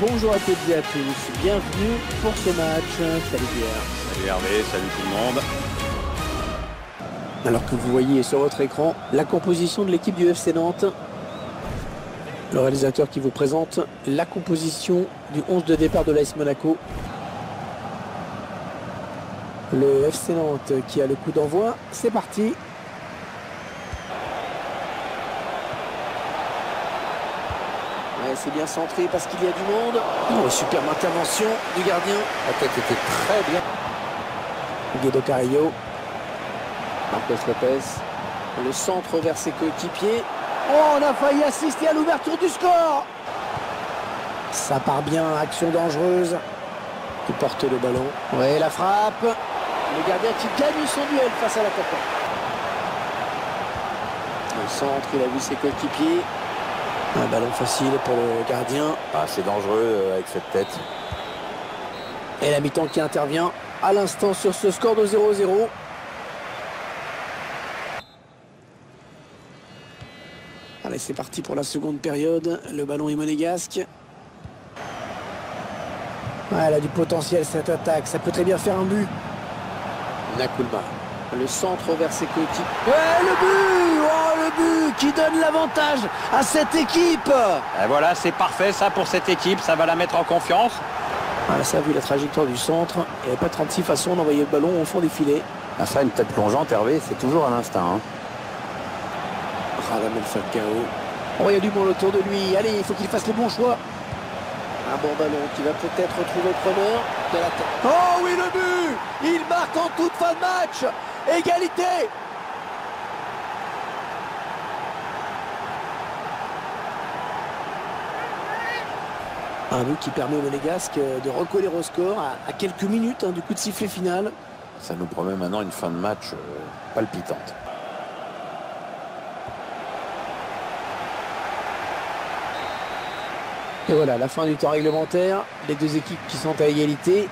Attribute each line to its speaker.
Speaker 1: bonjour à toutes et à tous, bienvenue pour ce match. Salut Pierre.
Speaker 2: Salut Hervé, salut tout le monde.
Speaker 1: Alors que vous voyez sur votre écran la composition de l'équipe du FC Nantes. Le réalisateur qui vous présente la composition du 11 de départ de l'AS Monaco. Le FC Nantes qui a le coup d'envoi, c'est parti. Ouais, c'est bien centré parce qu'il y a du monde. Oh, superbe intervention du gardien.
Speaker 2: La tête était très bien.
Speaker 1: Guido Carrillo. Marcos Lopez. Le centre vers ses coéquipiers. Oh, on a failli assister à l'ouverture du score. Ça part bien, action dangereuse. Il porte le ballon. Ouais, la frappe. Le gardien qui gagne son duel face à la l'attaquant. Le centre, il a vu ses coéquipiers. Un ballon facile pour le gardien.
Speaker 2: Ah, c'est dangereux euh, avec cette tête.
Speaker 1: Et la mi-temps qui intervient à l'instant sur ce score de 0-0. Allez, c'est parti pour la seconde période. Le ballon est monégasque. Ouais, elle a du potentiel cette attaque. Ça peut très bien faire un but. Nakulma. Le centre vers ses coéquipiers. Ouais, le but Oh, le but qui donne l'avantage à cette équipe
Speaker 2: Et voilà, c'est parfait ça pour cette équipe. Ça va la mettre en confiance.
Speaker 1: Voilà, ça a vu la trajectoire du centre. Il n'y avait pas 36 façons d'envoyer le ballon au fond des filets.
Speaker 2: Ah, ça, une tête plongeante, Hervé, c'est toujours à l'instinct. Hein.
Speaker 1: Radamel Falcao. Oh, il y a du monde autour de lui. Allez, il faut qu'il fasse le bon choix. Un bon ballon qui va peut-être retrouver le preneur de la tête. Oh oui, le but Il marque en toute fin de match Égalité Un but qui permet au Monégasque de recoller au score à, quelques minutes hein, du coup de sifflet final.
Speaker 2: Ça nous promet maintenant une fin de match euh, palpitante.
Speaker 1: Et voilà, la fin du temps réglementaire. Les deux équipes qui sont à égalité.